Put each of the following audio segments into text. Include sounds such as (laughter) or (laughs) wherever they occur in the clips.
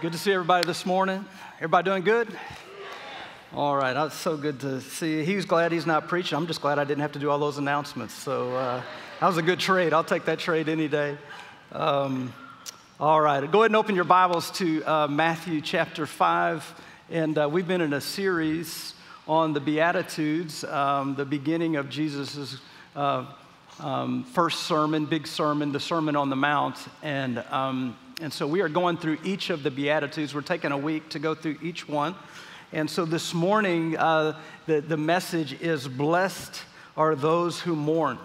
Good to see everybody this morning. Everybody doing good? All right. That's so good to see. He's glad he's not preaching. I'm just glad I didn't have to do all those announcements. So uh, that was a good trade. I'll take that trade any day. Um, all right. Go ahead and open your Bibles to uh, Matthew chapter 5. And uh, we've been in a series on the Beatitudes, um, the beginning of Jesus' uh, um, first sermon, big sermon, the Sermon on the Mount. And, um, and so we are going through each of the Beatitudes. We're taking a week to go through each one. And so this morning, uh, the, the message is Blessed are those who mourn.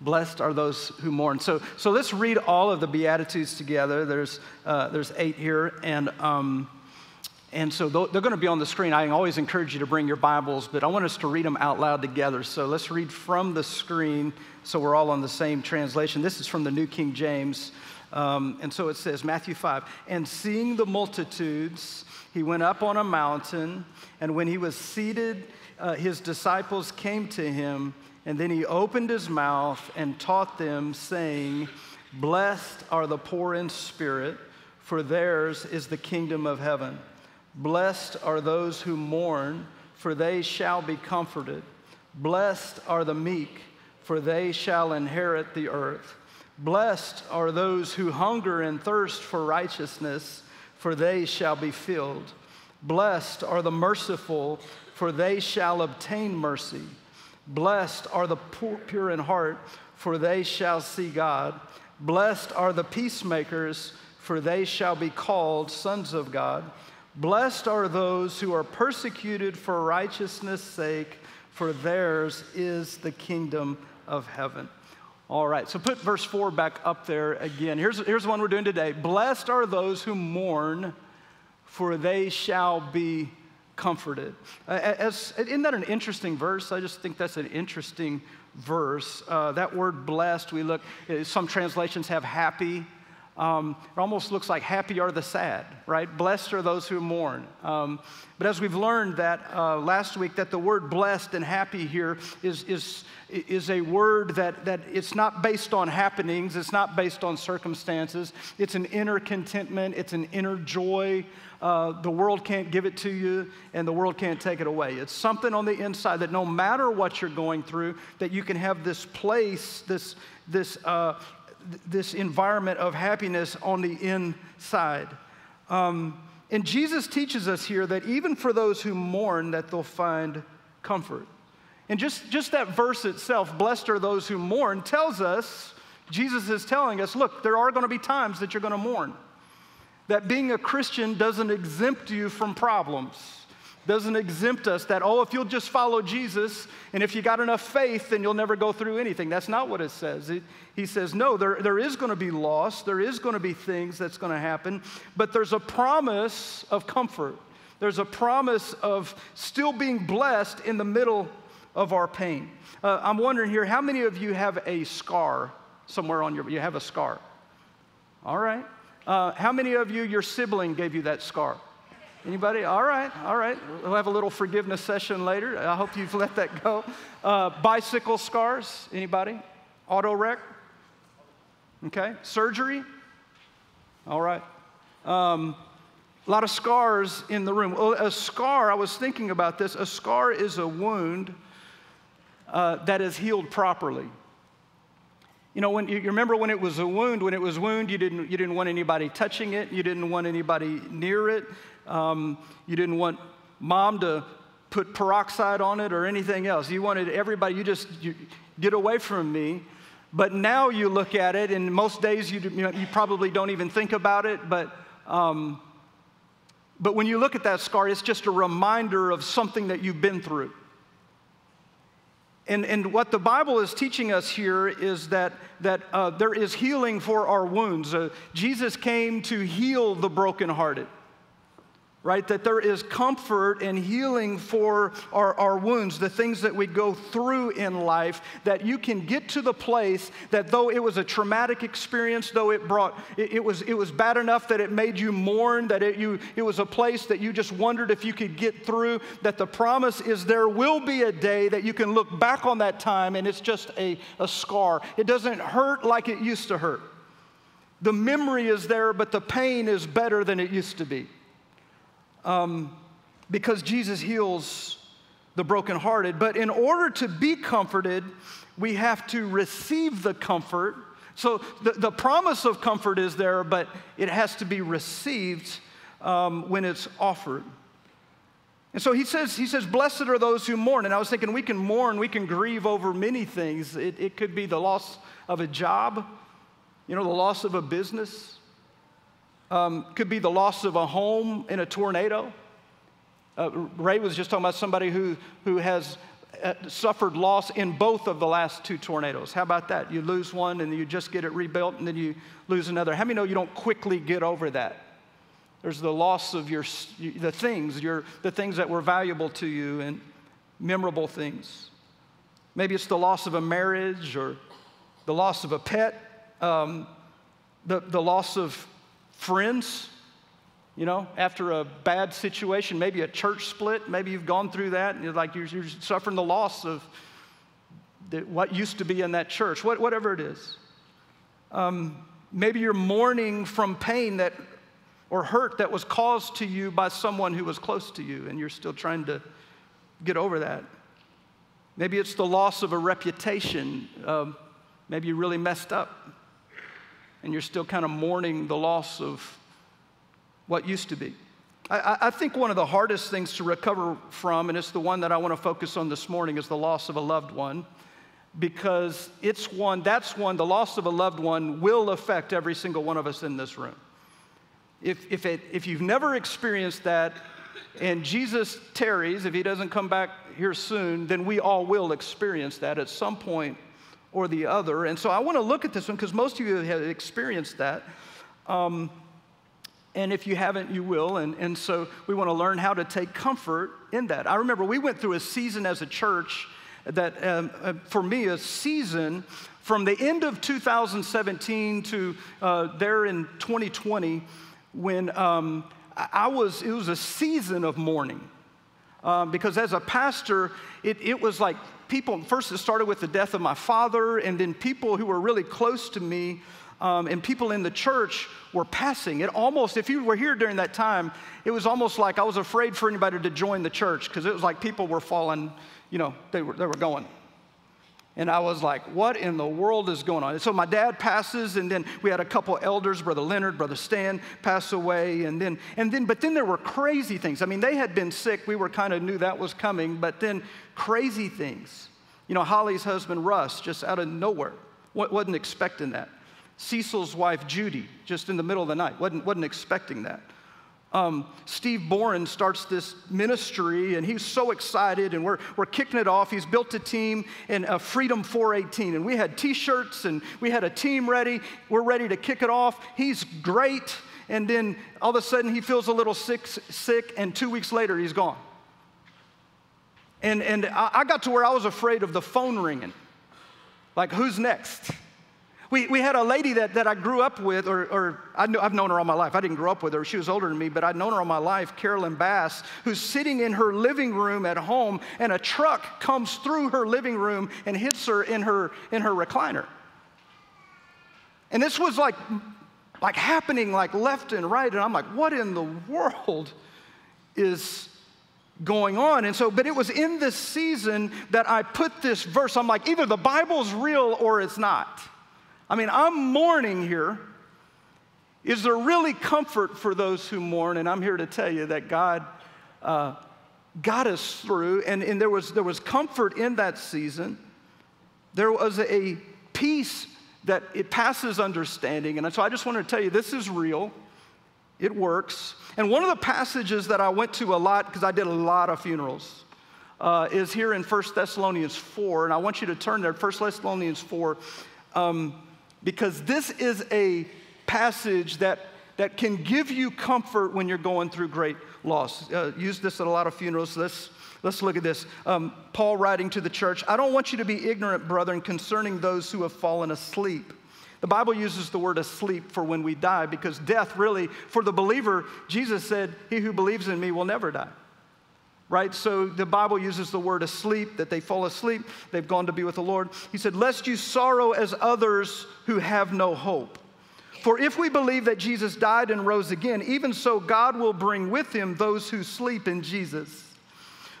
Blessed are those who mourn. So, so let's read all of the Beatitudes together. There's, uh, there's eight here. And, um, and so they're going to be on the screen. I always encourage you to bring your Bibles, but I want us to read them out loud together. So let's read from the screen so we're all on the same translation. This is from the New King James. Um, and so it says, Matthew 5, and seeing the multitudes, he went up on a mountain, and when he was seated, uh, his disciples came to him, and then he opened his mouth and taught them, saying, Blessed are the poor in spirit, for theirs is the kingdom of heaven. Blessed are those who mourn, for they shall be comforted. Blessed are the meek for they shall inherit the earth. Blessed are those who hunger and thirst for righteousness, for they shall be filled. Blessed are the merciful, for they shall obtain mercy. Blessed are the poor, pure in heart, for they shall see God. Blessed are the peacemakers, for they shall be called sons of God. Blessed are those who are persecuted for righteousness' sake, for theirs is the kingdom of heaven. All right, so put verse 4 back up there again. Here's, here's the one we're doing today. Blessed are those who mourn, for they shall be comforted. As, isn't that an interesting verse? I just think that's an interesting verse. Uh, that word blessed, we look, some translations have happy. Um, it almost looks like happy are the sad, right? Blessed are those who mourn. Um, but as we've learned that uh, last week, that the word blessed and happy here is, is, is a word that, that it's not based on happenings, it's not based on circumstances. It's an inner contentment, it's an inner joy. Uh, the world can't give it to you, and the world can't take it away. It's something on the inside that no matter what you're going through, that you can have this place, this, this uh, this environment of happiness on the inside. Um, and Jesus teaches us here that even for those who mourn, that they'll find comfort. And just, just that verse itself, blessed are those who mourn, tells us, Jesus is telling us, look, there are going to be times that you're going to mourn. That being a Christian doesn't exempt you from problems doesn't exempt us that, oh, if you'll just follow Jesus and if you got enough faith, then you'll never go through anything. That's not what it says. It, he says, no, there, there is going to be loss, there is going to be things that's going to happen, but there's a promise of comfort. There's a promise of still being blessed in the middle of our pain. Uh, I'm wondering here, how many of you have a scar somewhere on your, you have a scar? All right. Uh, how many of you, your sibling gave you that scar? Anybody? All right, all right. We'll have a little forgiveness session later. I hope you've let that go. Uh, bicycle scars? Anybody? Auto wreck? Okay. Surgery? All right. Um, a lot of scars in the room. A scar, I was thinking about this. A scar is a wound uh, that is healed properly. You know, when you, remember when it was a wound, when it was wound, you didn't, you didn't want anybody touching it, you didn't want anybody near it. Um, you didn't want mom to put peroxide on it or anything else. You wanted everybody, you just you, get away from me. But now you look at it, and most days you, you, know, you probably don't even think about it, but, um, but when you look at that scar, it's just a reminder of something that you've been through. And, and what the Bible is teaching us here is that, that uh, there is healing for our wounds. Uh, Jesus came to heal the brokenhearted right? That there is comfort and healing for our, our wounds, the things that we go through in life, that you can get to the place that though it was a traumatic experience, though it brought, it, it was, it was bad enough that it made you mourn, that it, you, it was a place that you just wondered if you could get through, that the promise is there will be a day that you can look back on that time and it's just a, a scar. It doesn't hurt like it used to hurt. The memory is there, but the pain is better than it used to be. Um, because Jesus heals the brokenhearted. But in order to be comforted, we have to receive the comfort. So the, the promise of comfort is there, but it has to be received um, when it's offered. And so he says, he says, Blessed are those who mourn. And I was thinking, we can mourn, we can grieve over many things. It, it could be the loss of a job, you know, the loss of a business, um, could be the loss of a home in a tornado. Uh, Ray was just talking about somebody who, who has uh, suffered loss in both of the last two tornadoes. How about that? You lose one and you just get it rebuilt and then you lose another. How many know you don't quickly get over that? There's the loss of your, the things, your, the things that were valuable to you and memorable things. Maybe it's the loss of a marriage or the loss of a pet, um, the, the loss of friends, you know, after a bad situation, maybe a church split, maybe you've gone through that and you're like you're, you're suffering the loss of the, what used to be in that church, what, whatever it is. Um, maybe you're mourning from pain that or hurt that was caused to you by someone who was close to you, and you're still trying to get over that. Maybe it's the loss of a reputation. Um, maybe you really messed up, and you're still kind of mourning the loss of what used to be. I, I, think one of the hardest things to recover from, and it's the one that I want to focus on this morning, is the loss of a loved one. Because it's one, that's one, the loss of a loved one will affect every single one of us in this room. If, if, it, if you've never experienced that and Jesus tarries, if he doesn't come back here soon, then we all will experience that at some point or the other. And so I want to look at this one because most of you have experienced that. Um, and if you haven't, you will. And, and so we want to learn how to take comfort in that. I remember we went through a season as a church that, um, uh, for me, a season from the end of 2017 to uh, there in 2020 when um, I was, it was a season of mourning. Um, because as a pastor, it, it was like people, first it started with the death of my father, and then people who were really close to me um, and people in the church were passing. It almost, if you were here during that time, it was almost like I was afraid for anybody to join the church because it was like people were falling, you know, they were, they were going. And I was like, what in the world is going on? And so my dad passes, and then we had a couple elders, Brother Leonard, Brother Stan, pass away. And then, and then, but then there were crazy things. I mean, they had been sick. We were kind of knew that was coming, but then crazy things. You know, Holly's husband, Russ, just out of nowhere, wasn't expecting that. Cecil's wife, Judy, just in the middle of the night, wasn't, wasn't expecting that um, Steve Boren starts this ministry, and he's so excited, and we're, we're kicking it off. He's built a team in uh, Freedom 418, and we had t shirts, and we had a team ready. We're ready to kick it off. He's great, and then all of a sudden, he feels a little sick, sick and two weeks later, he's gone. And, and I, I got to where I was afraid of the phone ringing. Like, who's next? We, we had a lady that, that I grew up with, or, or I I've known her all my life. I didn't grow up with her. She was older than me, but I'd known her all my life, Carolyn Bass, who's sitting in her living room at home, and a truck comes through her living room and hits her in her, in her recliner. And this was like, like happening like left and right. And I'm like, what in the world is going on. And so, but it was in this season that I put this verse. I'm like, either the Bible's real or it's not. I mean, I'm mourning here. Is there really comfort for those who mourn? And I'm here to tell you that God uh, got us through, and, and there, was, there was comfort in that season. There was a peace that it passes understanding. And so I just want to tell you this is real, it works. And one of the passages that I went to a lot, because I did a lot of funerals, uh, is here in 1 Thessalonians 4. And I want you to turn there, 1 Thessalonians 4. Um, because this is a passage that, that can give you comfort when you're going through great loss. Uh, use this at a lot of funerals. Let's, let's look at this. Um, Paul writing to the church I don't want you to be ignorant, brethren, concerning those who have fallen asleep. The Bible uses the word asleep for when we die because death really, for the believer, Jesus said, He who believes in me will never die right? So the Bible uses the word asleep, that they fall asleep, they've gone to be with the Lord. He said, Lest you sorrow as others who have no hope. For if we believe that Jesus died and rose again, even so God will bring with him those who sleep in Jesus.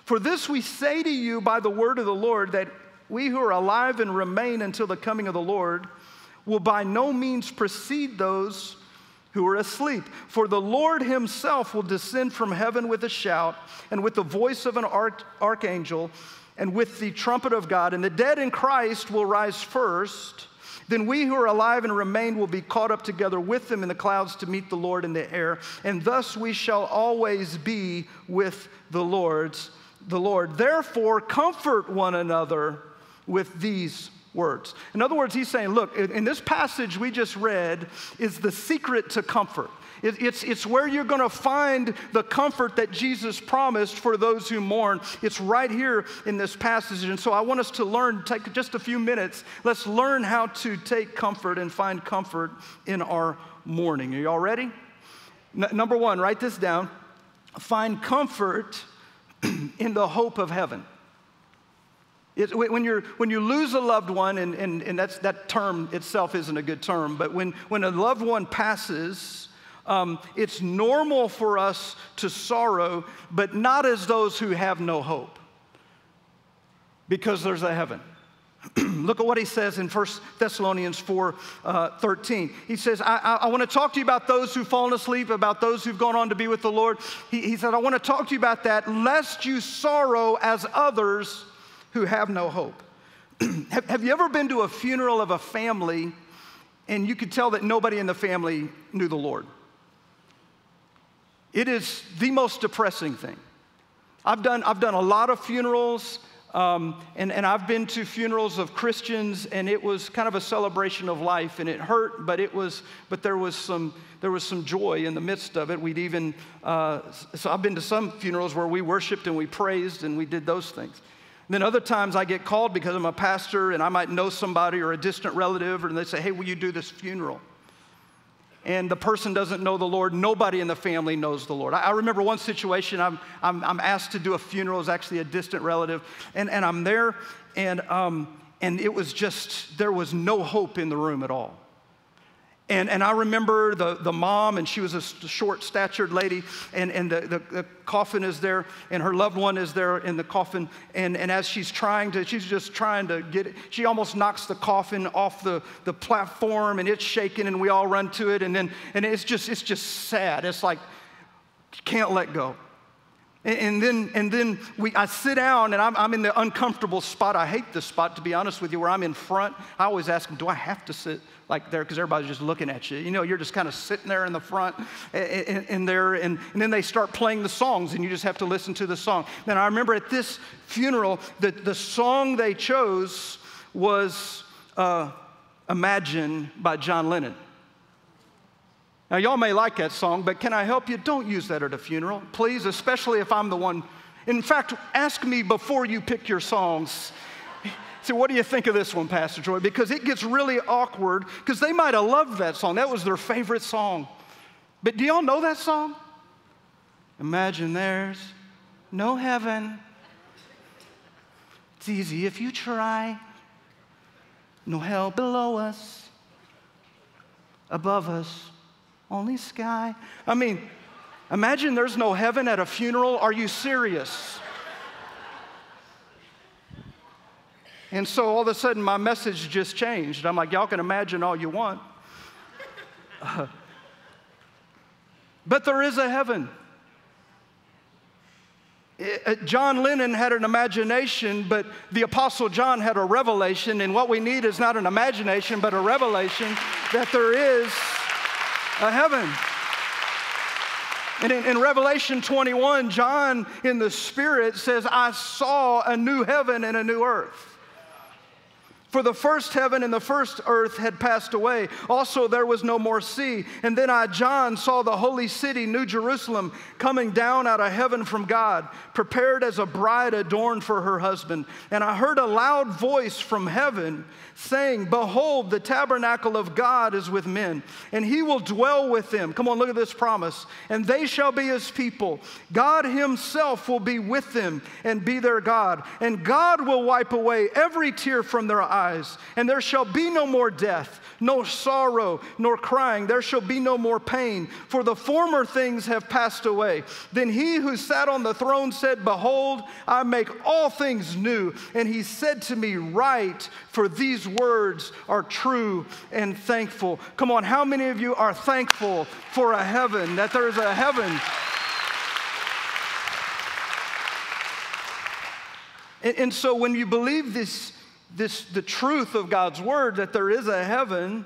For this we say to you by the word of the Lord that we who are alive and remain until the coming of the Lord will by no means precede those who are asleep. For the Lord himself will descend from heaven with a shout and with the voice of an arch- archangel and with the trumpet of God, and the dead in Christ will rise first. Then we who are alive and remain will be caught up together with them in the clouds to meet the Lord in the air, and thus we shall always be with the Lord's the Lord. Therefore, comfort one another with these words. In other words, he's saying, look, in this passage we just read is the secret to comfort. It's, it's where you're going to find the comfort that Jesus promised for those who mourn. It's right here in this passage. And so I want us to learn, take just a few minutes. Let's learn how to take comfort and find comfort in our mourning. Are you all ready? N- number one, write this down. Find comfort (clears throat) in the hope of heaven. It, when, you're, when you lose a loved one, and, and, and that's, that term itself isn't a good term, but when, when a loved one passes, um, it's normal for us to sorrow, but not as those who have no hope, because there's a heaven. (clears throat) Look at what he says in 1 Thessalonians 4 uh, 13. He says, I, I, I want to talk to you about those who've fallen asleep, about those who've gone on to be with the Lord. He, he said, I want to talk to you about that, lest you sorrow as others who have no hope. (clears throat) have, have you ever been to a funeral of a family and you could tell that nobody in the family knew the Lord? It is the most depressing thing. I've done, I've done a lot of funerals, um, and, and I've been to funerals of Christians, and it was kind of a celebration of life, and it hurt, but it was, but there was some, there was some joy in the midst of it. We'd even, uh, so I've been to some funerals where we worshiped and we praised and we did those things. Then other times I get called because I'm a pastor and I might know somebody or a distant relative, and they say, Hey, will you do this funeral? And the person doesn't know the Lord. Nobody in the family knows the Lord. I, I remember one situation, I'm, I'm, I'm, asked to do a funeral, it's actually a distant relative, and, and I'm there, and, um, and it was just, there was no hope in the room at all. And, and I remember the, the mom, and she was a short statured lady, and, and the, the, the, coffin is there, and her loved one is there in the coffin. And, and as she's trying to, she's just trying to get it, she almost knocks the coffin off the, the platform, and it's shaking, and we all run to it. And then and it's just, it's just sad. It's like, can't let go. And then, and then we, I sit down and I'm, I'm in the uncomfortable spot. I hate this spot, to be honest with you, where I'm in front. I always ask them, do I have to sit like there? Because everybody's just looking at you. You know, you're just kind of sitting there in the front and, and there, and, and then they start playing the songs and you just have to listen to the song. Then I remember at this funeral, the, the song they chose was uh, Imagine by John Lennon. Now, y'all may like that song, but can I help you? Don't use that at a funeral, please, especially if I'm the one. In fact, ask me before you pick your songs. So, what do you think of this one, Pastor Troy? Because it gets really awkward because they might have loved that song. That was their favorite song. But do y'all know that song? Imagine there's no heaven. It's easy if you try. No hell below us, above us only sky. I mean, imagine there's no heaven at a funeral. Are you serious? And so all of a sudden, my message just changed. I'm like, y'all can imagine all you want. Uh, (laughs) but there is a heaven. Uh, John Lennon had an imagination, but the Apostle John had a revelation. And what we need is not an imagination, but a revelation that there is a heaven. And in, in, Revelation 21, John in the Spirit says, I saw a new heaven and a new earth. For the first heaven and the first earth had passed away. Also, there was no more sea. And then I, John, saw the holy city, New Jerusalem, coming down out of heaven from God, prepared as a bride adorned for her husband. And I heard a loud voice from heaven saying, Behold, the tabernacle of God is with men, and he will dwell with them. Come on, look at this promise. And they shall be his people. God himself will be with them and be their God. And God will wipe away every tear from their eyes eyes, and there shall be no more death, no sorrow, nor crying. There shall be no more pain, for the former things have passed away. Then he who sat on the throne said, Behold, I make all things new. And he said to me, Write, for these words are true and thankful. Come on, how many of you are thankful for a heaven, that there's a heaven? And, and so when you believe this, this, the truth of God's word, that there is a heaven,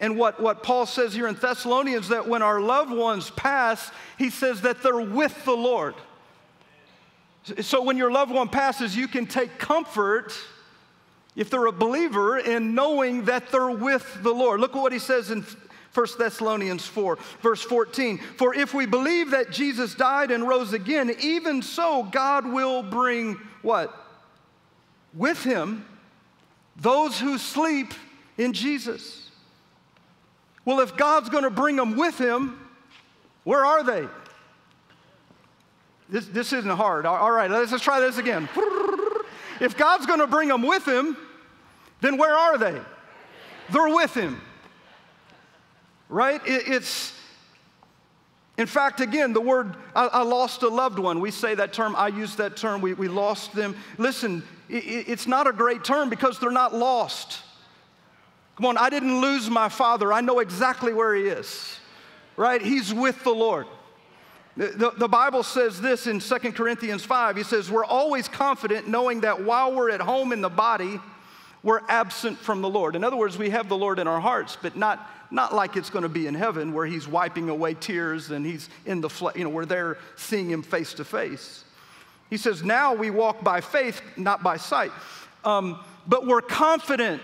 and what, what Paul says here in Thessalonians, that when our loved ones pass, he says that they're with the Lord. So when your loved one passes, you can take comfort if they're a believer in knowing that they're with the Lord. Look at what he says in 1 Thessalonians 4, verse 14. For if we believe that Jesus died and rose again, even so God will bring what? with him those who sleep in Jesus. Well, if God's going to bring them with him, where are they? This, this isn't hard. All right, let's, let's try this again. (laughs) If God's going to bring them with him, then where are they? They're with him. Right? It, it's, in fact, again, the word, I, I, lost a loved one. We say that term, I use that term, we, we lost them. Listen, it's not a great term because they're not lost. Come on, I didn't lose my father. I know exactly where he is, right? He's with the Lord. The, the, Bible says this in 2 Corinthians 5. He says, We're always confident knowing that while we're at home in the body, we're absent from the Lord. In other words, we have the Lord in our hearts, but not, not like it's going to be in heaven where He's wiping away tears and He's in the flesh, you know, we're there seeing Him face to face. He says, now we walk by faith, not by sight. Um, but we're confident.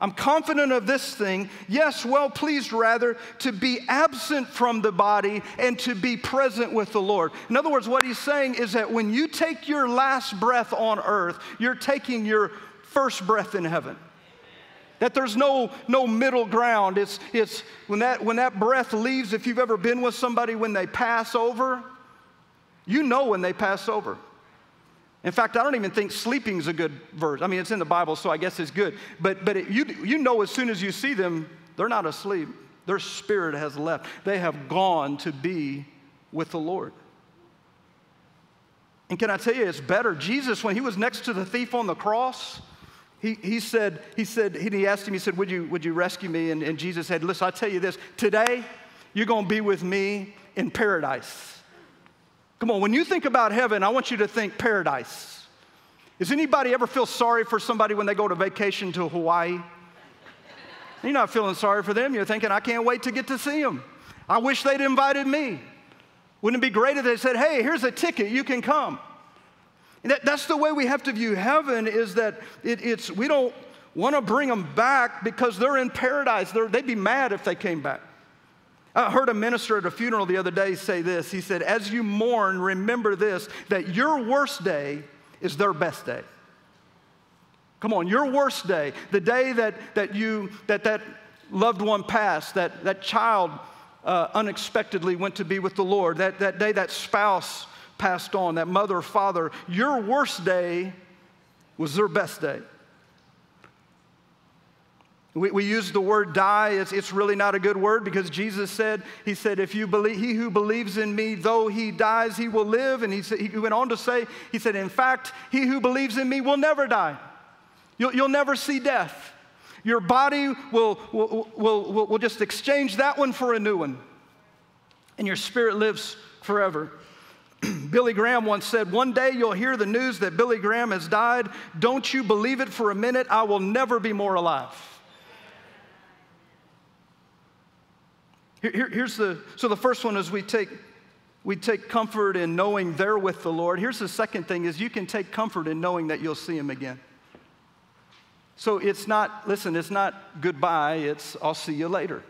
I'm confident of this thing. Yes, well pleased rather to be absent from the body and to be present with the Lord. In other words, what he's saying is that when you take your last breath on earth, you're taking your first breath in heaven. That there's no, no middle ground. It's, it's when, that, when that breath leaves, if you've ever been with somebody when they pass over, you know when they pass over. In fact, I don't even think sleeping is a good verse. I mean, it's in the Bible, so I guess it's good. But, but it, you, you know as soon as you see them, they're not asleep. Their spirit has left. They have gone to be with the Lord. And can I tell you, it's better. Jesus, when he was next to the thief on the cross, he, he said, he said, he asked him, he said, would you, would you rescue me? And, and Jesus said, listen, I tell you this, today you're going to be with me in paradise. Come on, when you think about heaven, I want you to think paradise. Does anybody ever feel sorry for somebody when they go to vacation to Hawaii? You're not feeling sorry for them. You're thinking, I can't wait to get to see them. I wish they'd invited me. Wouldn't it be great if they said, hey, here's a ticket, you can come? That, that's the way we have to view heaven is that it, it's, we don't want to bring them back because they're in paradise. They're, they'd be mad if they came back. I heard a minister at a funeral the other day say this. He said, As you mourn, remember this that your worst day is their best day. Come on, your worst day, the day that, that you, that that loved one passed, that, that child uh, unexpectedly went to be with the Lord, that, that day that spouse passed on, that mother or father, your worst day was their best day. We, we use the word die. It's, it's really not a good word because Jesus said, He said, if you believe, he who believes in me, though he dies, he will live. And he, said, he went on to say, He said, in fact, he who believes in me will never die. You'll, you'll never see death. Your body will, will, will, will, will just exchange that one for a new one. And your spirit lives forever. (clears throat) Billy Graham once said, One day you'll hear the news that Billy Graham has died. Don't you believe it for a minute? I will never be more alive. Here, here's the, so the first one is we take, we take comfort in knowing they're with the Lord. Here's the second thing is you can take comfort in knowing that you'll see him again. So it's not, listen, it's not goodbye, it's I'll see you later.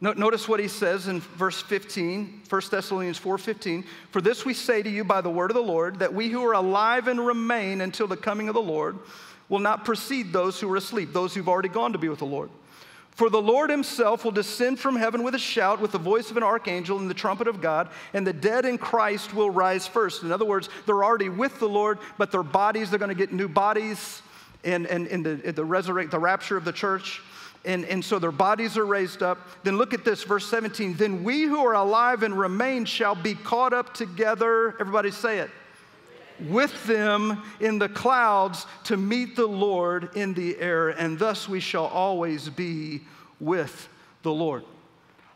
Notice what he says in verse 15, 1 Thessalonians 4:15. For this we say to you by the word of the Lord, that we who are alive and remain until the coming of the Lord will not precede those who are asleep, those who've already gone to be with the Lord. For the Lord himself will descend from heaven with a shout, with the voice of an archangel and the trumpet of God, and the dead in Christ will rise first. In other words, they're already with the Lord, but their bodies, they're going to get new bodies. and, the, the resurrect, the rapture of the church. And, and so their bodies are raised up. Then look at this, verse 17. Then we who are alive and remain shall be caught up together. Everybody say it with them in the clouds to meet the Lord in the air, and thus we shall always be with the Lord.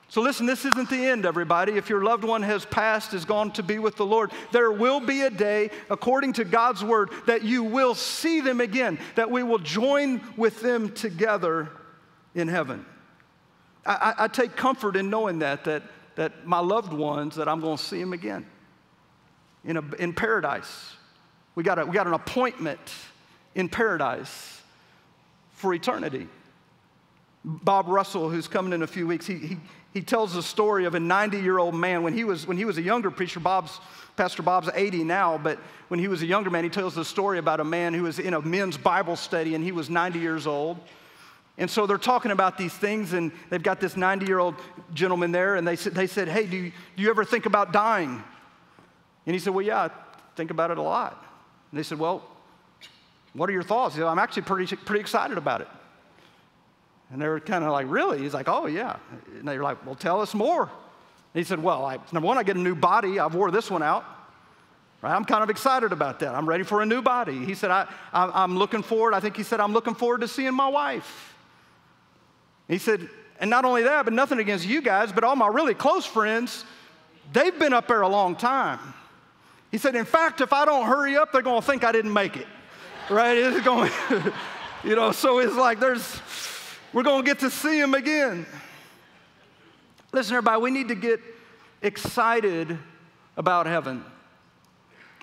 So, listen, this isn't the end, everybody. If your loved one has passed, is gone to be with the Lord, there will be a day, according to God's word, that you will see them again, that we will join with them together in heaven. I, I, take comfort in knowing that, that, that my loved ones, that I'm going to see them again in, a, in paradise. We got, a, we got an appointment in paradise for eternity. Bob Russell, who's coming in a few weeks, he, he, he tells the story of a 90 year old man. When he, was, when he was a younger preacher, Bob's, Pastor Bob's 80 now, but when he was a younger man, he tells the story about a man who was in a men's Bible study and he was 90 years old. And so they're talking about these things, and they've got this 90 year old gentleman there, and they said, they said Hey, do you, do you ever think about dying? And he said, Well, yeah, I think about it a lot. And they said, Well, what are your thoughts? He said, I'm actually pretty, pretty excited about it. And they were kind of like, Really? He's like, Oh, yeah. And they were like, Well, tell us more. And he said, Well, I, number one, I get a new body. I've wore this one out. Right? I'm kind of excited about that. I'm ready for a new body. He said, I, I, am looking forward. I think he said, I'm looking forward to seeing my wife. He said, and not only that, but nothing against you guys, but all my really close friends, they've been up there a long time. He said, In fact, if I don't hurry up, they're going to think I didn't make it. Right? It's going, (laughs) you know, so it's like there's, we're going to get to see him again. Listen, everybody, we need to get excited about heaven.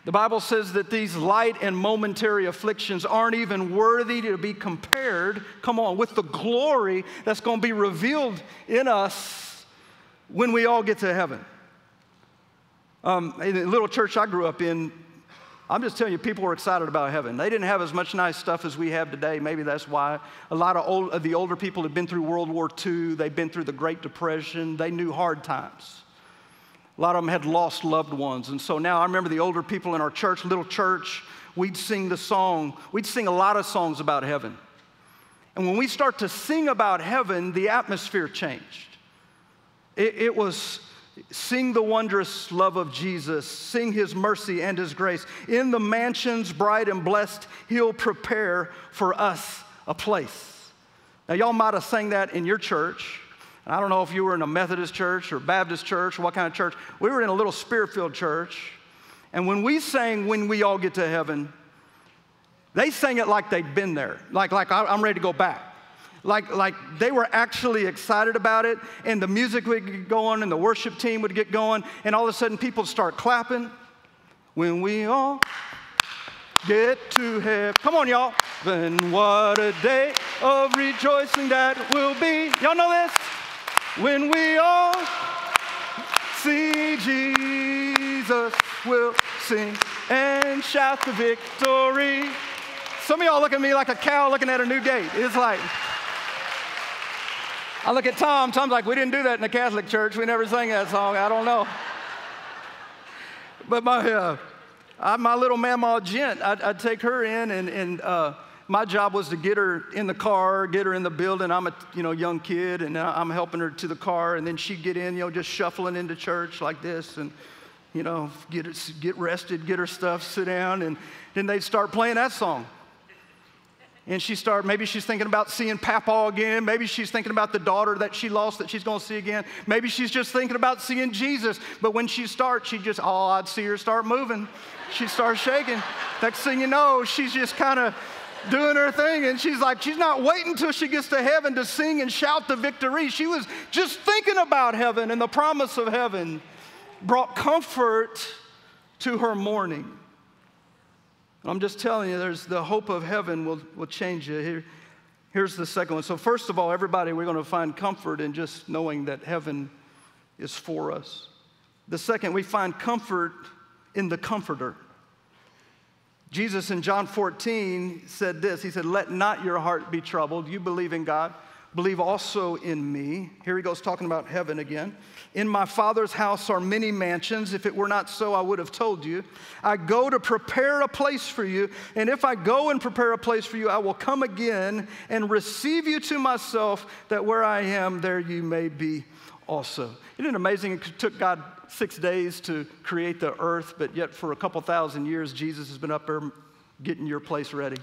The Bible says that these light and momentary afflictions aren't even worthy to be compared, come on, with the glory that's going to be revealed in us when we all get to heaven. Um, in the little church I grew up in, I'm just telling you, people were excited about heaven. They didn't have as much nice stuff as we have today. Maybe that's why. A lot of, old, of the older people had been through World War II, they'd been through the Great Depression, they knew hard times. A lot of them had lost loved ones. And so now I remember the older people in our church, little church, we'd sing the song, we'd sing a lot of songs about heaven. And when we start to sing about heaven, the atmosphere changed. It, it was Sing the wondrous love of Jesus. Sing his mercy and his grace. In the mansions bright and blessed, he'll prepare for us a place. Now, y'all might have sang that in your church. I don't know if you were in a Methodist church or Baptist church or what kind of church. We were in a little spirit filled church. And when we sang When We All Get to Heaven, they sang it like they'd been there, like, like I'm ready to go back like, like they were actually excited about it, and the music would get going, and the worship team would get going, and all of a sudden people start clapping. When we all get to heaven, come on, y'all. Then what a day of rejoicing that will be. Y'all know this? When we all see Jesus, we'll sing and shout the victory. Some of y'all look at me like a cow looking at a new gate. It's like, I look at Tom. Tom's like, we didn't do that in the Catholic church. We never sang that song. I don't know. But my, uh, I, my little mama Jent, I'd, I'd, take her in, and, and uh, my job was to get her in the car, get her in the building. I'm a you know young kid, and I'm helping her to the car, and then she'd get in, you know, just shuffling into church like this, and you know, get get rested, get her stuff, sit down, and then they'd start playing that song and she start maybe she's thinking about seeing papa again. Maybe she's thinking about the daughter that she lost that she's going to see again. Maybe she's just thinking about seeing jesus. But when she starts she just oh i'd see her start moving. She starts shaking. Next thing you know she's just kind of doing her thing. And she's like she's not waiting until she gets to heaven to sing and shout the victory. She was just thinking about heaven and the promise of heaven brought comfort to her mourning I'm just telling you, there's the hope of heaven will, will change you. Here, here's the second one. So, first of all, everybody, we're going to find comfort in just knowing that heaven is for us. The second, we find comfort in the Comforter. Jesus in John 14 said this He said, Let not your heart be troubled. You believe in God, believe also in me. Here he goes talking about heaven again. In my Father's house are many mansions. If it were not so, I would have told you. I go to prepare a place for you. And if I go and prepare a place for you, I will come again and receive you to myself, that where I am, there you may be also. Isn't it amazing? It took God six days to create the earth, but yet for a couple thousand years, Jesus has been up there getting your place ready.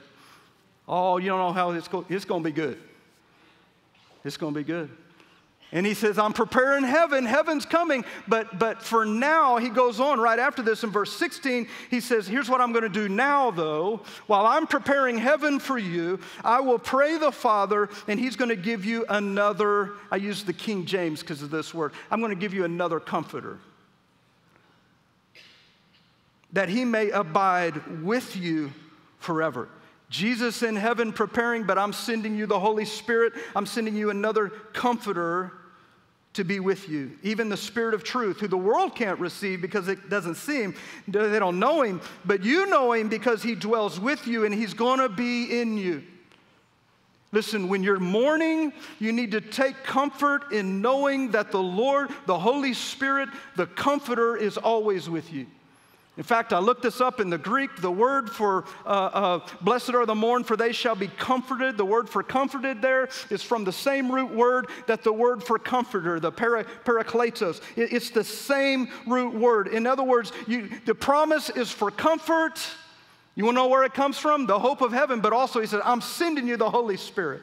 Oh, you don't know how it's going. To be good. It's going to be good. And he says, I'm preparing heaven. Heaven's coming. But, but for now, he goes on right after this in verse 16. He says, Here's what I'm going to do now, though. While I'm preparing heaven for you, I will pray the Father, and he's going to give you another. I use the King James because of this word. I'm going to give you another comforter. That he may abide with you forever. Jesus in heaven preparing, but I'm sending you the Holy Spirit. I'm sending you another comforter to be with you. Even the Spirit of truth, who the world can't receive because it doesn't see him, they don't know him, but you know him because he dwells with you and he's gonna be in you. Listen, when you're mourning, you need to take comfort in knowing that the Lord, the Holy Spirit, the Comforter, is always with you. In fact, I looked this up in the Greek. The word for uh, uh, blessed are the mourn, for they shall be comforted. The word for comforted there is from the same root word that the word for comforter, the para, parakletos. It, it's the same root word. In other words, you, the promise is for comfort. You want to know where it comes from? The hope of heaven, but also he said, I'm sending you the Holy Spirit.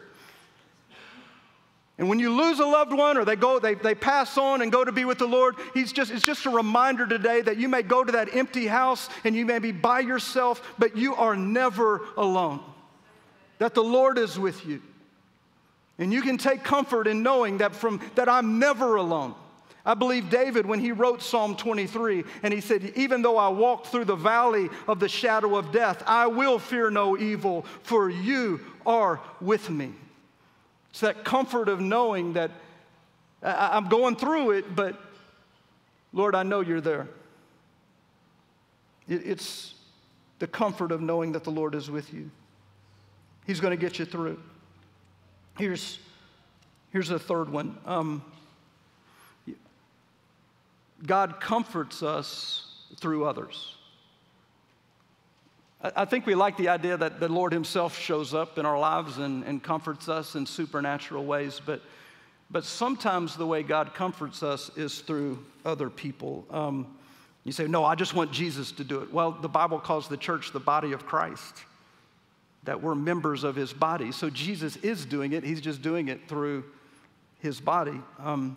And when you lose a loved one or they go, they, they pass on and go to be with the Lord, he's just, it's just a reminder today that you may go to that empty house and you may be by yourself, but you are never alone. That the Lord is with you. And you can take comfort in knowing that from that I'm never alone. I believe David when he wrote Psalm 23 and he said, Even though I walk through the valley of the shadow of death, I will fear no evil, for you are with me. It's that comfort of knowing that I'm going through it, but Lord, I know you're there. It's the comfort of knowing that the Lord is with you. He's going to get you through. Here's, here's a third one. Um, God comforts us through others. I think we like the idea that the Lord Himself shows up in our lives and, and comforts us in supernatural ways, but, but sometimes the way God comforts us is through other people. Um, you say, No, I just want Jesus to do it. Well, the Bible calls the church the body of Christ, that we're members of His body. So Jesus is doing it, He's just doing it through His body. Um,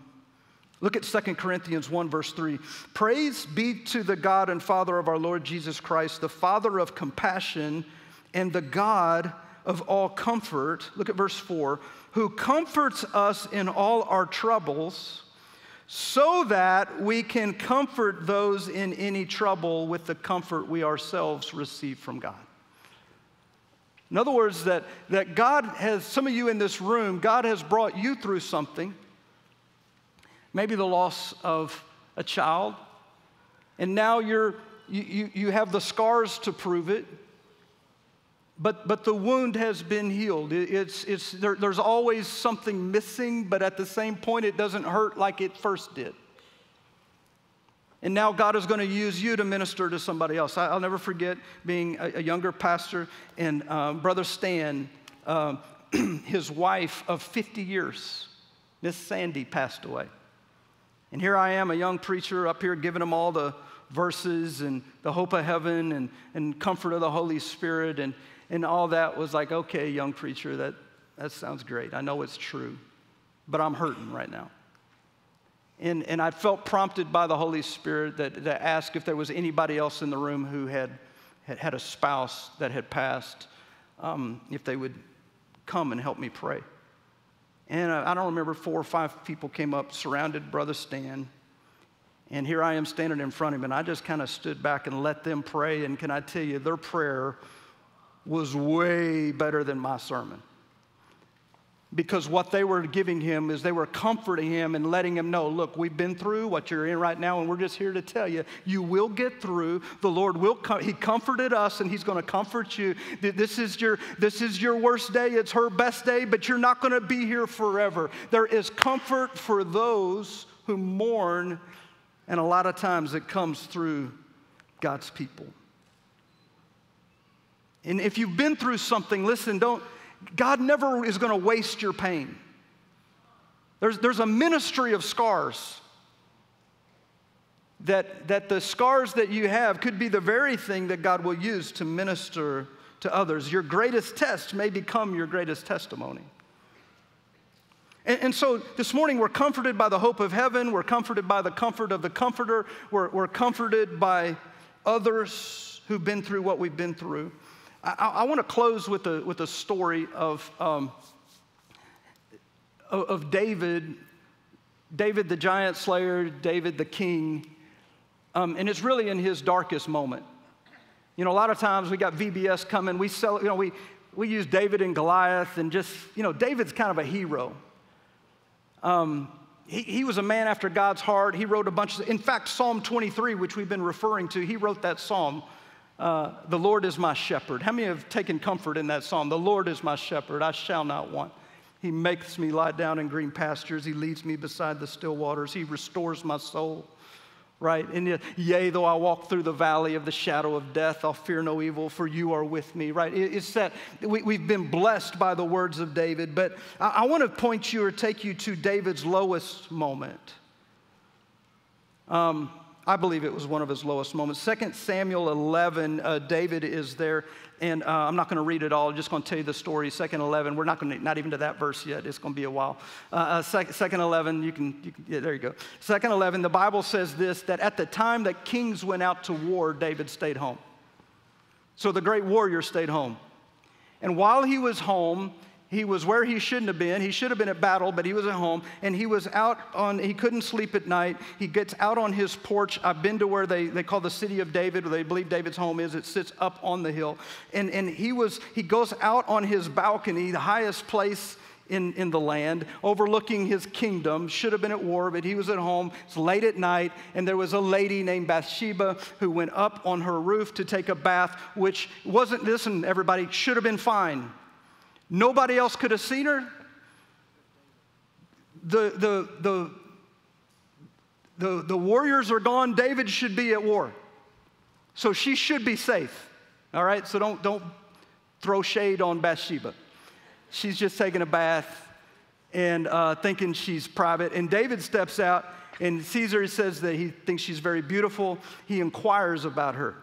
Look at 2 Corinthians 1, verse 3. Praise be to the God and Father of our Lord Jesus Christ, the Father of compassion and the God of all comfort. Look at verse 4 who comforts us in all our troubles, so that we can comfort those in any trouble with the comfort we ourselves receive from God. In other words, that, that God has, some of you in this room, God has brought you through something maybe the loss of a child, and now you're, you, you, you have the scars to prove it, but, but the wound has been healed. It's, it's, there, there's always something missing, but at the same point, it doesn't hurt like it first did. And now God is going to use you to minister to somebody else. I, will never forget being a, younger pastor, and um, Brother Stan, uh, (clears throat) his wife of 50 years, Miss Sandy, passed away. And here I am, a young preacher up here giving them all the verses and the hope of heaven and, and comfort of the Holy Spirit. And, and all that was like, okay, young preacher, that, that sounds great. I know it's true, but I'm hurting right now. And, and I felt prompted by the Holy Spirit that, to ask if there was anybody else in the room who had, had, had a spouse that had passed, um, if they would come and help me pray. And uh, I don't remember, four or five people came up, surrounded Brother Stan. And here I am standing in front of him, and I just kind of stood back and let them pray. And can I tell you, their prayer was way better than my sermon. Because what they were giving him is they were comforting him and letting him know look we've been through what you're in right now and we're just here to tell you you will get through. The lord will come he comforted us and he's going to comfort you. This is your this is your worst day. It's her best day but you're not going to be here forever. There is comfort for those who mourn and a lot of times it comes through god's people. And if you've been through something listen don't God never is going to waste your pain. There's, there's a ministry of scars. That, that the scars that you have could be the very thing that God will use to minister to others. Your greatest test may become your greatest testimony. And, and, so this morning we're comforted by the hope of heaven, we're comforted by the comfort of the Comforter, we're, we're comforted by others who've been through what we've been through. I, I want to close with a, with a story of, um, of David, David the giant slayer, David the king. Um, and it's really in his darkest moment. You know, a lot of times we got VBS coming, we sell, you know, we, we use David and Goliath and just, you know, David's kind of a hero. Um, he, he was a man after God's heart. He wrote a bunch of, in fact, Psalm 23, which we've been referring to, he wrote that psalm uh, the Lord is my shepherd. How many have taken comfort in that song? The Lord is my shepherd, I shall not want. He makes me lie down in green pastures. He leads me beside the still waters. He restores my soul. Right? And yea, though I walk through the valley of the shadow of death, I'll fear no evil, for you are with me. Right? It's that we, have been blessed by the words of David, but I, I want to point you or take you to David's lowest moment. Um, I believe it was one of his lowest moments. 2 Samuel 11, uh, David is there, and uh, I'm not going to read it all. I'm just going to tell you the story. 2 11, we're not going to, not even to that verse yet. It's going to be a while. Uh, 2 uh, 11, you can, you can yeah, there you go. 2 11, the Bible says this that at the time that kings went out to war, David stayed home. So the great warrior stayed home. And while he was home, he was where he shouldn't have been. He should have been at battle, but he was at home. And he was out on, he couldn't sleep at night. He gets out on his porch. I've been to where they, they call the city of David, where they believe David's home is. It sits up on the hill. And, and he was, he goes out on his balcony, the highest place in, in the land, overlooking his kingdom. Should have been at war, but he was at home. It's late at night, and there was a lady named Bathsheba who went up on her roof to take a bath, which wasn't, listen, everybody, should have been fine. Nobody else could have seen her. The, the, the, the, the warriors are gone. David should be at war. So she should be safe. All right? So don't, don't throw shade on Bathsheba. She's just taking a bath and uh, thinking she's private. And David steps out and Caesar says that he thinks she's very beautiful. He inquires about her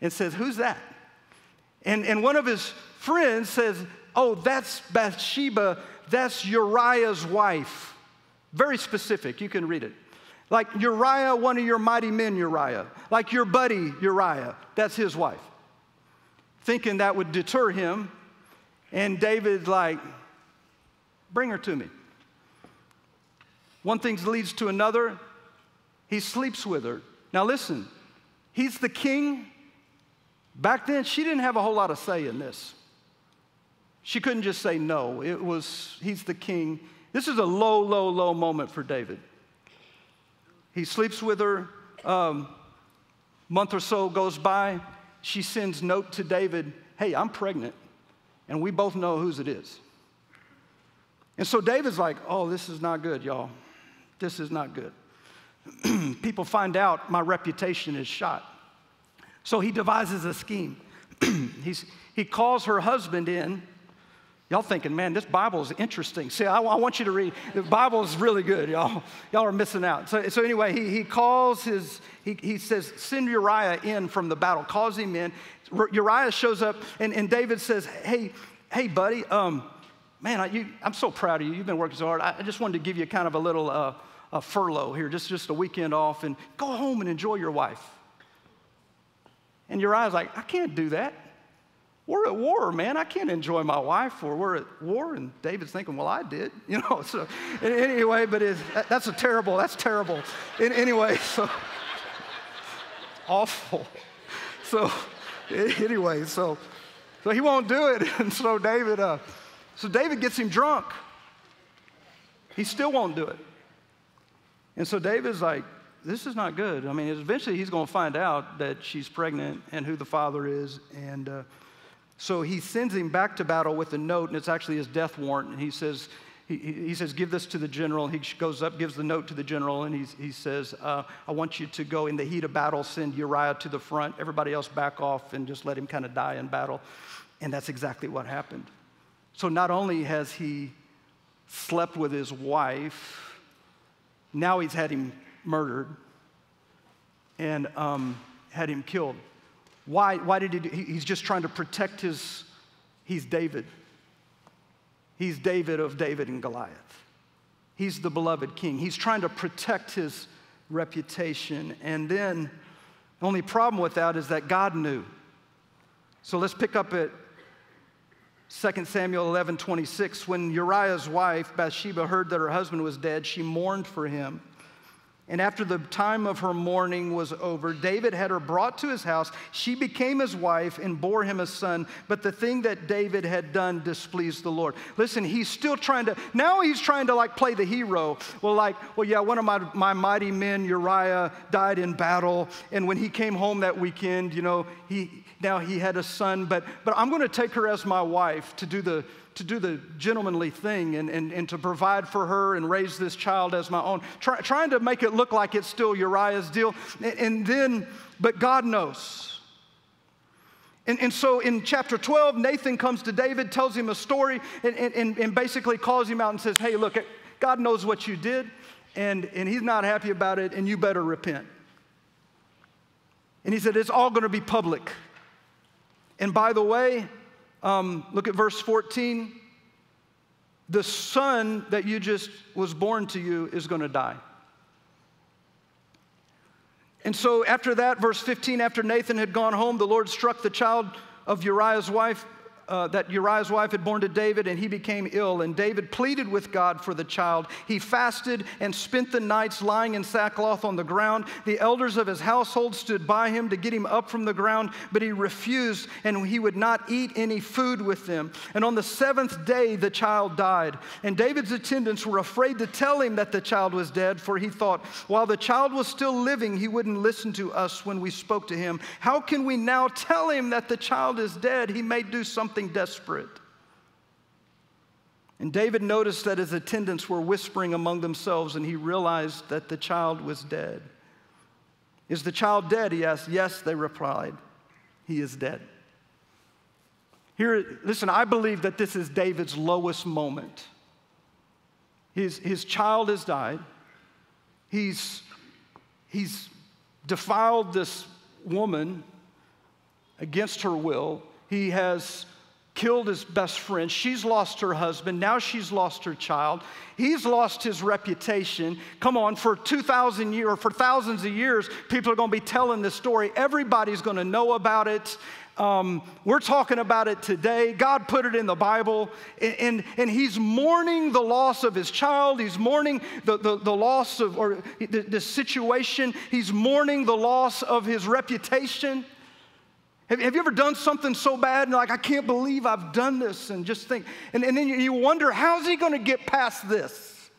and says, Who's that? And, and one of his friends says, oh, that's Bathsheba, that's Uriah's wife. Very specific, you can read it. Like Uriah, one of your mighty men, Uriah. Like your buddy, Uriah, that's his wife. Thinking that would deter him. And David's like, bring her to me. One thing leads to another. He sleeps with her. Now, listen, he's the king. Back then, she didn't have a whole lot of say in this. She couldn't just say no. It was, he's the king. This is a low, low, low moment for David. He sleeps with her. Um, month or so goes by. She sends note to David, hey, I'm pregnant. And we both know whose it is. And so David's like, oh, this is not good, y'all. This is not good. (clears throat) People find out my reputation is shot. So he devises a scheme. (clears throat) He's, he calls her husband in Y'all thinking, man, this Bible is interesting. See, I, I, want you to read. The Bible is really good, y'all. Y'all are missing out. So, so anyway, he, he calls his, he, he says, send Uriah in from the battle, calls him in. Uriah shows up, and, and David says, hey, hey, buddy, um, man, I, I'm so proud of you. You've been working so hard. I, I just wanted to give you kind of a little uh, a furlough here, just, just a weekend off, and go home and enjoy your wife. And Uriah's like, I can't do that. We're at war, man. I can't enjoy my wife, or we're at war. And David's thinking, well, I did, (laughs) you know. So anyway, but that's a terrible. That's terrible. In anyway, (laughs) so awful. So anyway, so so he won't do it, (laughs) and so David, uh, So David gets him drunk. He still won't do it. And so David's like, this is not good. I mean, eventually he's going to find out that she's pregnant and who the father is. And uh, so he sends him back to battle with a note, and it's actually his death warrant. And he says, he, he says, give this to the general. He goes up, gives the note to the general, and he, says, uh, I want you to go in the heat of battle, send Uriah to the front. Everybody else back off and just let him kind of die in battle. And that's exactly what happened. So not only has he slept with his wife, now he's had him murdered and um, had him killed. Why, why did he do? He's just trying to protect his, he's David. He's David of David and Goliath. He's the beloved king. He's trying to protect his reputation. And then the only problem with that is that God knew. So let's pick up at 2 Samuel 11 26. When Uriah's wife, Bathsheba, heard that her husband was dead, she mourned for him. And after the time of her mourning was over, David had her brought to his house. She became his wife and bore him a son. But the thing that David had done displeased the Lord. Listen, he's still trying to, now he's trying to like play the hero. Well, like, well, yeah, one of my, my mighty men, Uriah, died in battle. And when he came home that weekend, you know, he, now he had a son, but, but I'm going to take her as my wife to do the, to do the gentlemanly thing and, and, and to provide for her and raise this child as my own, Try, trying to make it look like it's still Uriah's deal. And, and then, but God knows. And, and, so in chapter 12, Nathan comes to David, tells him a story, and, and, and basically calls him out and says, Hey, look, God knows what you did, and, and he's not happy about it, and you better repent. And he said, It's all going to be public. And by the way, um, look at verse 14. The son that you just was born to you is going to die. And so after that, verse 15, after Nathan had gone home, the Lord struck the child of Uriah's wife uh, that Uriah's wife had born to David, and he became ill. And David pleaded with God for the child. He fasted and spent the nights lying in sackcloth on the ground. The elders of his household stood by him to get him up from the ground, but he refused, and he would not eat any food with them. And on the seventh day, the child died. And David's attendants were afraid to tell him that the child was dead, for he thought, while the child was still living, he wouldn't listen to us when we spoke to him. How can we now tell him that the child is dead? He may do something something desperate. And David noticed that his attendants were whispering among themselves, and he realized that the child was dead. Is the child dead? He asked. Yes, they replied. He is dead. Here, listen, I believe that this is David's lowest moment. His, his child has died. He's, he's defiled this woman against her will. He has killed his best friend. She's lost her husband. Now she's lost her child. He's lost his reputation. Come on, for 2,000 years or for thousands of years, people are going to be telling this story. Everybody's going to know about it. Um, we're talking about it today. God put it in the Bible, and, and, and he's mourning the loss of his child. He's mourning the, the, the loss of, or the, the situation. He's mourning the loss of his reputation. Have, have you ever done something so bad and like, I can't believe I've done this? And just think, and, and then you wonder, how's he going to get past this?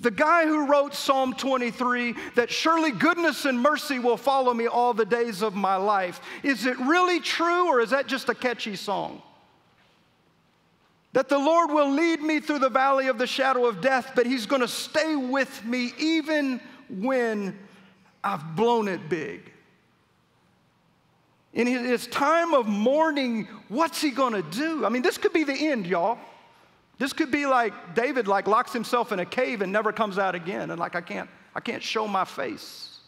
The guy who wrote Psalm 23, that surely goodness and mercy will follow me all the days of my life, is it really true or is that just a catchy song? That the Lord will lead me through the valley of the shadow of death, but He's going to stay with me even when I've blown it big. In his time of mourning, what's he going to do? I mean, this could be the end, y'all. This could be like David like locks himself in a cave and never comes out again and like I can't I can't show my face.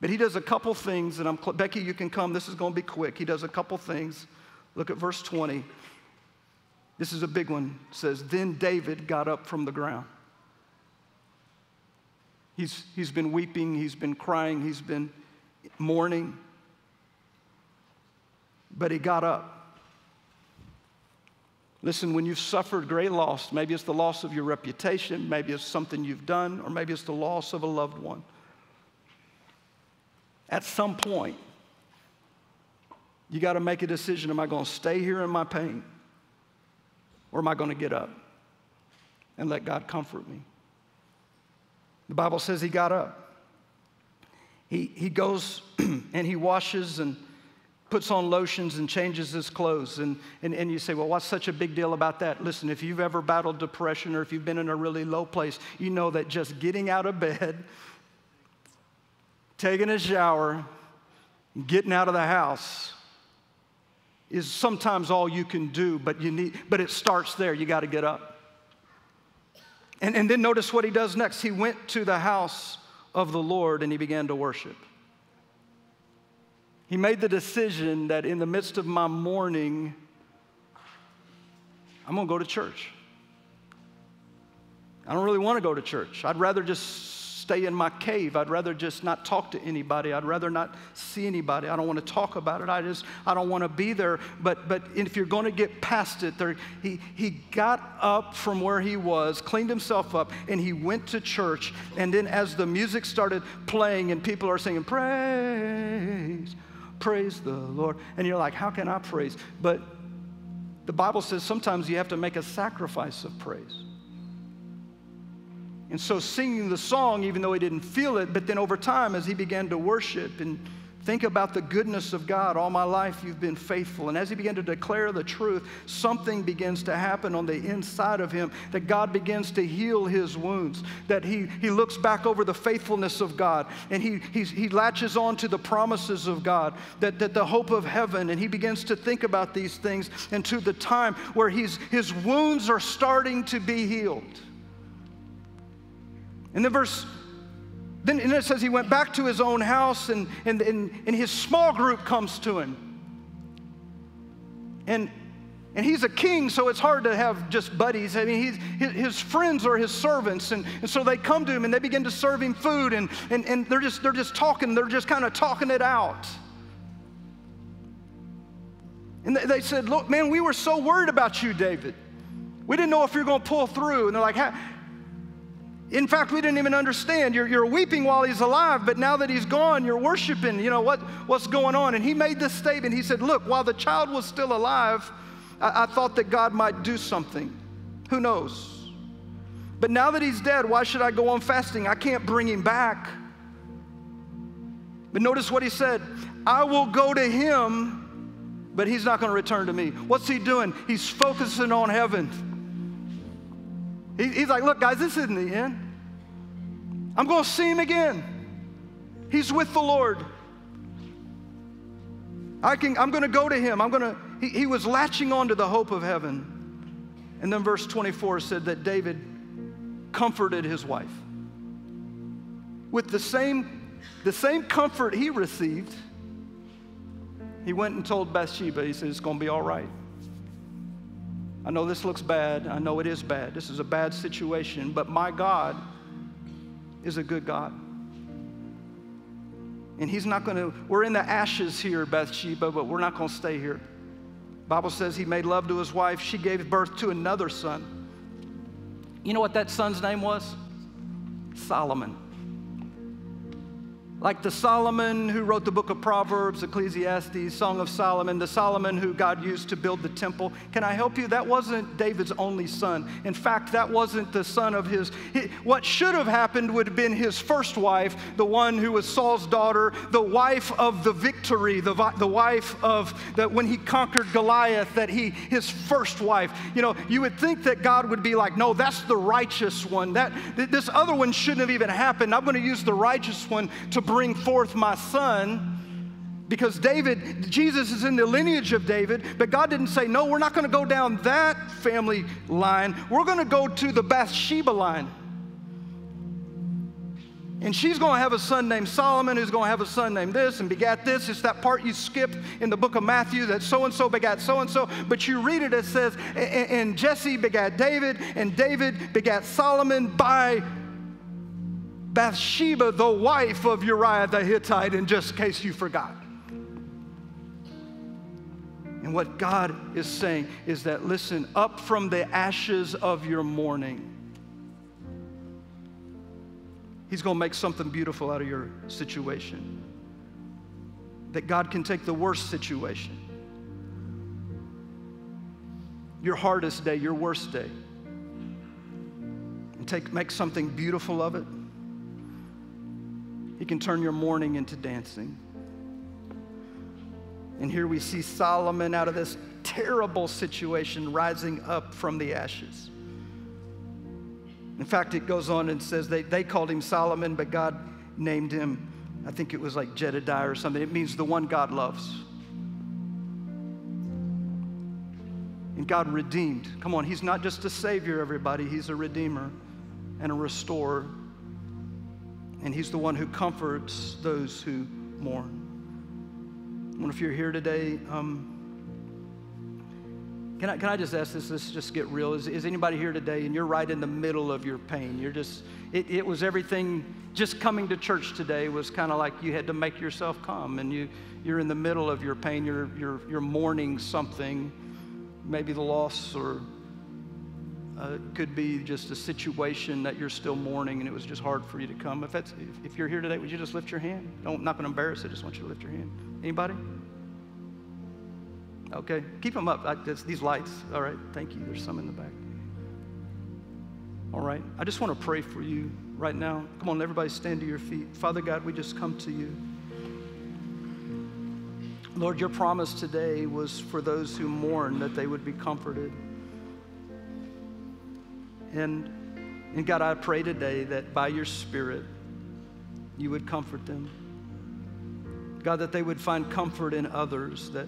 But he does a couple things and I'm Becky you can come this is going to be quick. He does a couple things. Look at verse 20. This is a big one. It says then David got up from the ground. He's, he's been weeping, he's been crying, he's been mourning but he got up. Listen, when you've suffered great loss, maybe it's the loss of your reputation, maybe it's something you've done, or maybe it's the loss of a loved one. At some point, you got to make a decision am I going to stay here in my pain? Or am I going to get up and let God comfort me? The Bible says he got up. He, he goes (clears throat) and he washes and puts on lotions and changes his clothes. And, and, and you say, well, what's such a big deal about that? Listen, if you've ever battled depression or if you've been in a really low place, you know that just getting out of bed, taking a shower, getting out of the house is sometimes all you can do, but you need, but it starts there. You got to get up. And, and then notice what he does next. He went to the house of the Lord and he began to worship. He made the decision that in the midst of my mourning, I'm going to go to church. I don't really want to go to church. I'd rather just stay in my cave. I'd rather just not talk to anybody. I'd rather not see anybody. I don't want to talk about it. I just I don't want to be there. But but if you're going to get past it, there he he got up from where he was, cleaned himself up, and he went to church. And then as the music started playing and people are singing praise praise the Lord. And you're like, how can I praise? But the Bible says sometimes you have to make a sacrifice of praise. And so, singing the song, even though he didn't feel it, but then over time, as he began to worship and Think about the goodness of God. All my life you've been faithful. And as he began to declare the truth, something begins to happen on the inside of him that God begins to heal his wounds, that he, he looks back over the faithfulness of God and he, he, he latches on to the promises of God, that, that the hope of heaven, and he begins to think about these things and to the time where he's, his wounds are starting to be healed. And then verse then and it says he went back to his own house, and, and, and, and his small group comes to him. And, and he's a king, so it's hard to have just buddies. I mean, he's, his friends are his servants. And, and so they come to him and they begin to serve him food, and, and, and they're, just, they're just talking, they're just kind of talking it out. And they, they said, Look, man, we were so worried about you, David. We didn't know if you were going to pull through. And they're like, in fact, we didn't even understand. You're, you're weeping while he's alive, but now that he's gone, you're worshiping. You know, what, what's going on? And he made this statement. He said, Look, while the child was still alive, I, I thought that God might do something. Who knows? But now that he's dead, why should I go on fasting? I can't bring him back. But notice what he said I will go to him, but he's not going to return to me. What's he doing? He's focusing on heaven. He, he's like, look, guys, this isn't the end. I'm going to see him again. He's with the Lord. I can, I'm going to go to him. I'm going to, he, he was latching on to the hope of heaven. And then verse 24 said that David comforted his wife. With the same, the same comfort he received, he went and told Bathsheba, he said, It's going to be all right. I know this looks bad. I know it is bad. This is a bad situation, but my God is a good God. And he's not going to, we're in the ashes here, Bathsheba, but we're not going to stay here. Bible says he made love to his wife. She gave birth to another son. You know what that son's name was? Solomon like the Solomon who wrote the book of Proverbs, Ecclesiastes, Song of Solomon, the Solomon who God used to build the temple. Can I help you? That wasn't David's only son. In fact, that wasn't the son of his. What should have happened would have been his first wife, the one who was Saul's daughter, the wife of the victory, the, the wife of that when he conquered Goliath, that he, his first wife. You know, you would think that God would be like, no, that's the righteous one. That this other one shouldn't have even happened. I'm going to use the righteous one to bring forth my son because David, Jesus is in the lineage of David, but God didn't say, no, we're not going to go down that family line. We're going to go to the Bathsheba line. And she's going to have a son named Solomon, who's going to have a son named this and begat this. It's that part you skip in the book of Matthew that so and so begat so and so. But you read it, it says, and Jesse begat David, and David begat Solomon by Bathsheba, the wife of Uriah the Hittite, in just case you forgot. And what God is saying is that, listen, up from the ashes of your mourning, He's going to make something beautiful out of your situation. That God can take the worst situation your hardest day, your worst day, and take, make something beautiful of it. He can turn your mourning into dancing. And here we see Solomon out of this terrible situation rising up from the ashes. In fact, it goes on and says they, they called him Solomon, but God named him, I think it was like Jedediah or something. It means the one God loves. And God redeemed. Come on, He's not just a Savior, everybody, He's a Redeemer and a Restorer. And He's the one who comforts those who mourn. I wonder if you're here today. Um, can I, can I just ask this? Let's just get real. Is, is anybody here today and you're right in the middle of your pain? You're just, it, it was everything, just coming to church today was kind of like you had to make yourself come and you, you're in the middle of your pain. You're, you're, you're mourning something, maybe the loss or uh, could be just a situation that you're still mourning and it was just hard for you to come. If, that's, if, if you're here today, would you just lift your hand? Don't, not going to embarrass it. I just want you to lift your hand. Anybody? Okay, keep them up. I, these lights. All right, thank you. There's some in the back. All right, I just want to pray for you right now. Come on, everybody stand to your feet. Father God, we just come to you. Lord, your promise today was for those who mourn that they would be comforted. And, and God, I pray today that by your Spirit, you would comfort them. God, that they would find comfort in others, that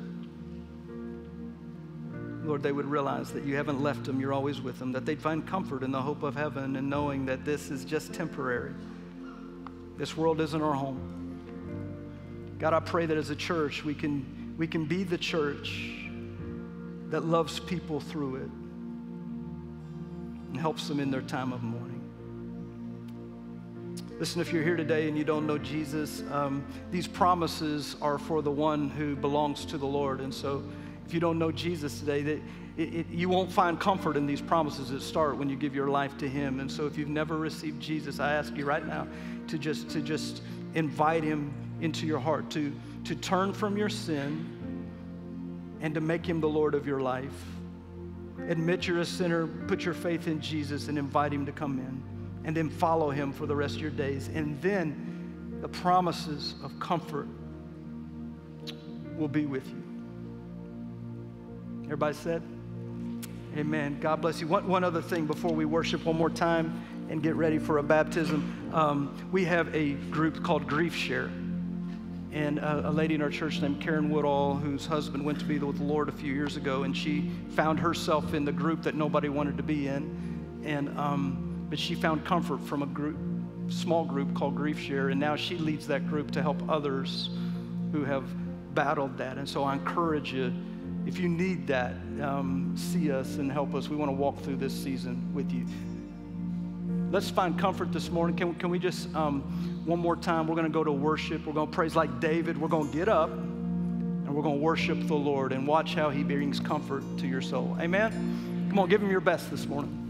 Lord, they would realize that you haven't left them, you're always with them, that they'd find comfort in the hope of heaven and knowing that this is just temporary. This world isn't our home. God, I pray that as a church, we can, we can be the church that loves people through it helps them in their time of mourning. Listen, if you're here today and you don't know Jesus, um, these promises are for the one who belongs to the Lord. And so, if you don't know Jesus today, that it, it, you won't find comfort in these promises that start when you give your life to Him. And so, if you've never received Jesus, I ask you right now to just to just invite Him into your heart, to to turn from your sin, and to make Him the Lord of your life. Admit you're a sinner, put your faith in Jesus, and invite Him to come in, and then follow Him for the rest of your days. And then the promises of comfort will be with you. Everybody said? Amen. God bless you. One, one other thing before we worship one more time and get ready for a baptism. Um, we have a group called GriefShare. And a, a, lady in our church named Karen Woodall, whose husband went to be with the Lord a few years ago, and she found herself in the group that nobody wanted to be in. And, um, but she found comfort from a group, small group called GriefShare, and now she leads that group to help others who have battled that. And so I encourage you if you need that, um, see us and help us. We want to walk through this season with you. Let's find comfort this morning. Can, can we just, um, one more time, we're going to go to worship. We're going to praise like David. We're going to get up and we're going to worship the Lord and watch how he brings comfort to your soul. Amen? Come on, give him your best this morning.